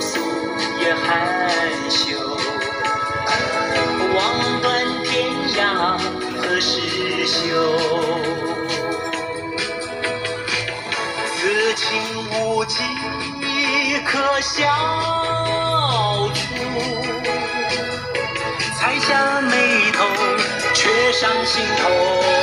素也含羞。望断天涯何时休？此情无计可消除，才下眉头却上心头。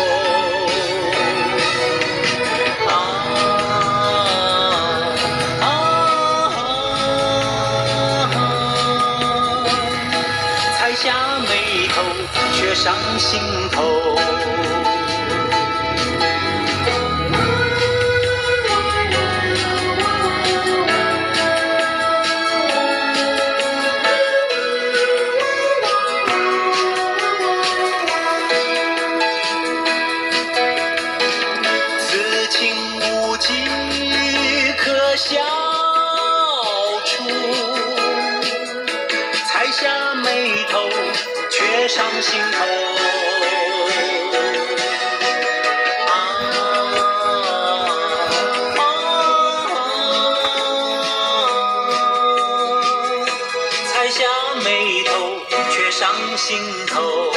一头却上心头。此情无计可消上心头。啊啊才下眉头却上心头。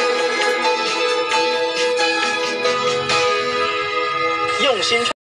用心。